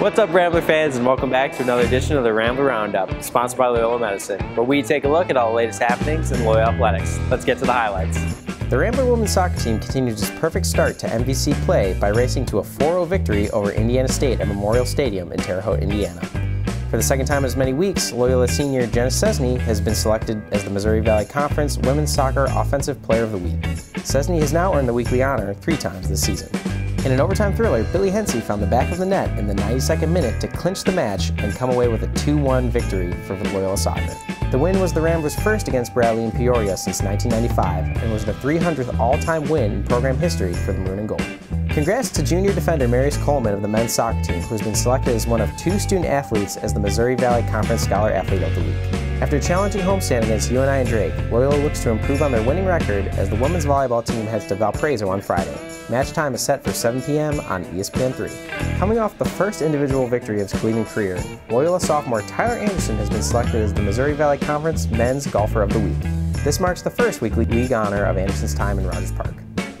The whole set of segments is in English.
What's up, Rambler fans, and welcome back to another edition of the Rambler Roundup, sponsored by Loyola Medicine, where we take a look at all the latest happenings in Loyola athletics. Let's get to the highlights. The Rambler women's soccer team continued its perfect start to MVC play by racing to a 4-0 victory over Indiana State at Memorial Stadium in Terre Haute, Indiana. For the second time in as many weeks, Loyola senior Jenna Szczesny has been selected as the Missouri Valley Conference Women's Soccer Offensive Player of the Week. Szczesny has now earned the weekly honor three times this season. In an overtime thriller, Billy Hensey found the back of the net in the 92nd minute to clinch the match and come away with a 2-1 victory for the Loyola Soccer. The win was the Ramblers' first against Bradley and Peoria since 1995 and was the 300th all-time win in program history for the Maroon and Gold. Congrats to junior defender Marius Coleman of the men's soccer team, who has been selected as one of two student athletes as the Missouri Valley Conference Scholar Athlete of the Week. After a challenging homestand against UNI and Drake, Loyola looks to improve on their winning record as the women's volleyball team heads to Valparaiso on Friday. Match time is set for 7 p.m. on ESPN3. Coming off the first individual victory of his collegiate career, Loyola sophomore Tyler Anderson has been selected as the Missouri Valley Conference Men's Golfer of the Week. This marks the first weekly league honor of Anderson's time in Rogers Park.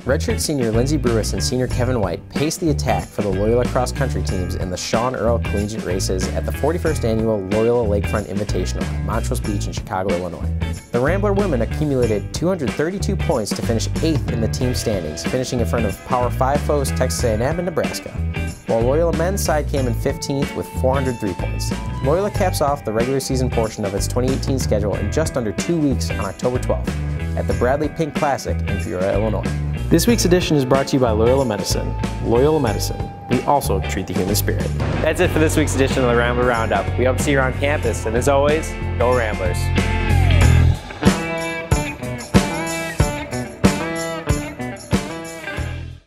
Redshirt senior Lindsey Brewis and senior Kevin White paced the attack for the Loyola cross country teams in the Sean Earl Collegiate Races at the 41st annual Loyola Lakefront Invitational at Montrose Beach in Chicago, Illinois. The Rambler women accumulated 232 points to finish 8th in the team standings, finishing in front of Power 5 foes Texas A&M and Nebraska. While Loyola men's side came in 15th with 403 points. Loyola caps off the regular season portion of its 2018 schedule in just under two weeks on October 12th at the Bradley Pink Classic in Peoria, Illinois. This week's edition is brought to you by Loyola Medicine. Loyola Medicine. We also treat the human spirit. That's it for this week's edition of the Rambler Roundup. We hope to see you around campus, and as always, go Ramblers.